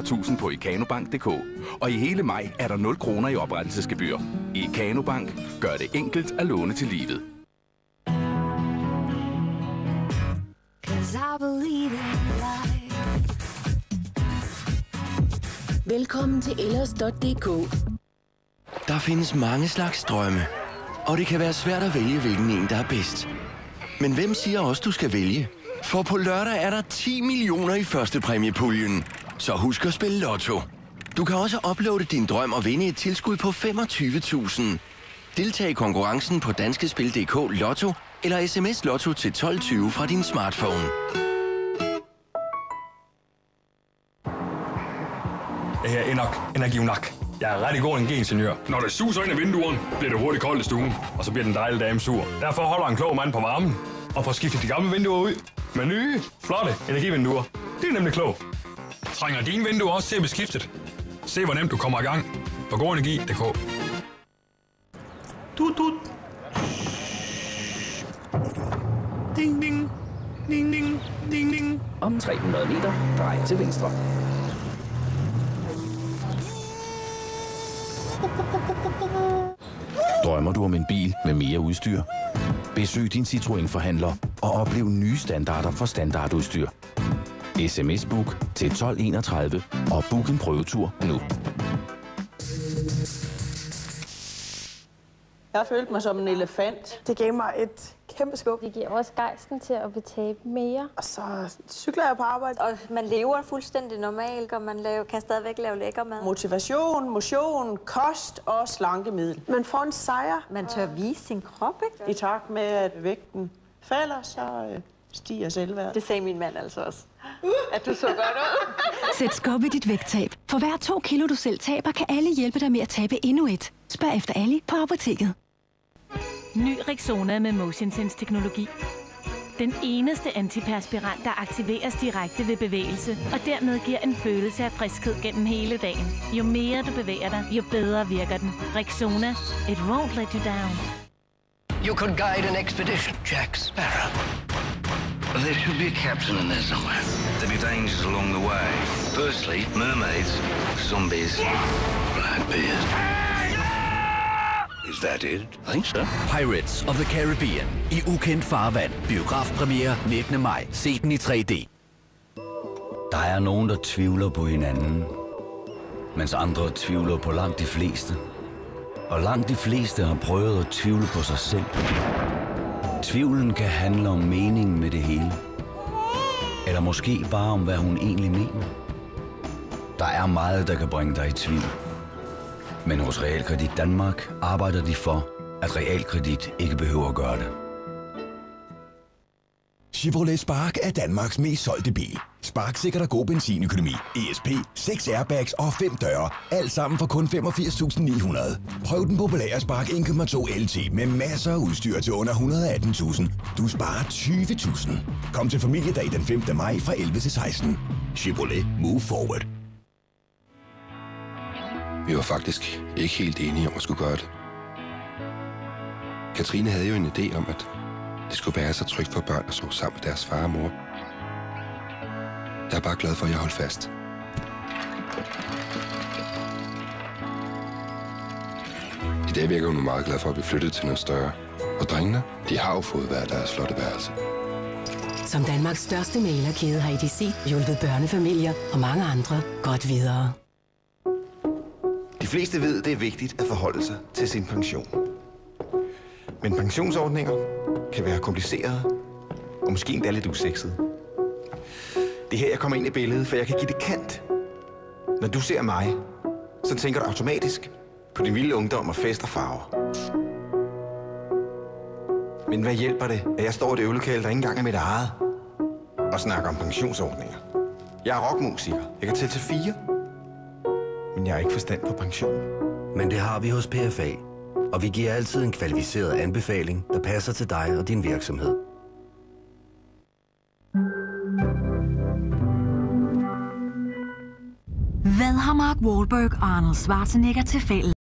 1000 på ikanobank.dk. Og i hele maj er der 0 kroner i oprettelsesgebyr. Ikanobank gør det enkelt at låne til livet. Velkommen til ellers.dk. Der findes mange slags drømme, og det kan være svært at vælge, hvilken en, der er bedst. Men hvem siger også, du skal vælge? For på lørdag er der 10 millioner i første præmiepuljen. Så husk at spille lotto. Du kan også uploade din drøm og vinde et tilskud på 25.000. Deltag i konkurrencen på danskespil.dk Lotto eller sms Lotto til 1220 fra din smartphone. Det her er nok Energiunak. Jeg er rigtig god energiingeniør. Når det suser ind i vinduerne, bliver det hurtigt koldt i stuen, og så bliver den dejlige dame sur. Derfor holder en klog mand på varmen og får skiftet de gamle vinduer ud med nye, flotte energivinduer. Det er nemlig klogt. Trænger dine vinduer også til at blive skiftet? Se, hvor nemt du kommer i gang på GoEnergi.dk. Tut, tut. Ding, ding. Ding, ding. Ding, ding. Om 300 meter, drej til venstre. Drømmer du om en bil med mere udstyr? Besøg din Citroën-forhandler og oplev nye standarder for standardudstyr. SMS Book til 1231 og book en prøvetur nu. Jeg følte mig som en elefant. Det gav mig et kæmpe skub. Det giver også gejsten til at betabe mere. Og så cykler jeg på arbejde. Og man lever fuldstændig normalt, og man lave, kan stadigvæk lave lækker mad. Motivation, motion, kost og slankemiddel. Man får en sejr. Man tør vise sin krop, ikke? I takt med, at vægten falder, så øh, stiger selvværd. Det sagde min mand altså også. At du så godt ud. Sæt skub i dit vægttab. For hver to kilo, du selv taber, kan alle hjælpe dig med at tabe endnu et. Spørg efter Ali på apoteket. Ny Rexona med Motion Sense teknologi. Den eneste antiperspirant, der aktiveres direkte ved bevægelse, og dermed giver en følelse af friskhed gennem hele dagen. Jo mere du bevæger dig, jo bedre virker den. Rexona. It won't let you down. You could guide an expedition, Jack Sparrow. There should be a captain in there somewhere. There'll be dangers along the way. Firstly, mermaids, zombies, Blackbeard. Is that it? I think so. Pirates of the Caribbean i ukendt farvand. Biografpremiere 19. maj. Se den i 3D. Der er nogen, der tvivler på hinanden, mens andre tvivler på langt de fleste. Og langt de fleste har prøvet at tvivle på sig selv. Tvivlen kan handle om meningen med det hele. Eller måske bare om, hvad hun egentlig mener. Der er meget, der kan bringe dig i tvivl. Men hos Realkredit Danmark arbejder de for, at Realkredit ikke behøver at gøre det. Chevrolet Spark er Danmarks mest solgte bil. Spark sikrer dig god benzinøkonomi, ESP, 6 airbags og 5 døre. Alt sammen for kun 85.900. Prøv den populære Spark 1.2 LT med masser af udstyr til under 118.000. Du sparer 20.000. Kom til familiedag den 5. maj fra 11 til 16. Chevrolet Move Forward. Vi var faktisk ikke helt enige om at skulle gøre det. Katrine havde jo en idé om, at det skulle være så trygt for børn at sove sammen med deres far og mor. Jeg er bare glad for, at jeg holdt fast. I dag virker hun nu meget glad for at blive flyttet til noget større. Og drengene, de har jo fået hver deres flotte værelse. Som Danmarks største mailerkæde har EDC hjulpet børnefamilier og mange andre godt videre. De fleste ved, det er vigtigt at forholde sig til sin pension. Men pensionsordninger kan være komplicerede og måske endda lidt usexede. Det er her, jeg kommer ind i billedet, for jeg kan give det kant. Når du ser mig, så tænker du automatisk på din vilde ungdom og fest og farver. Men hvad hjælper det, at jeg står i det øvelokale, der ikke engang er mit eget, og snakker om pensionsordninger? Jeg er rockmusiker. Jeg kan tælle til fire. Men jeg har ikke forstand på pension. Men det har vi hos PFA. Og vi giver altid en kvalificeret anbefaling, der passer til dig og din virksomhed. Hvad har Mark Wahlberg og Arnold Schwarzenegger til fælles?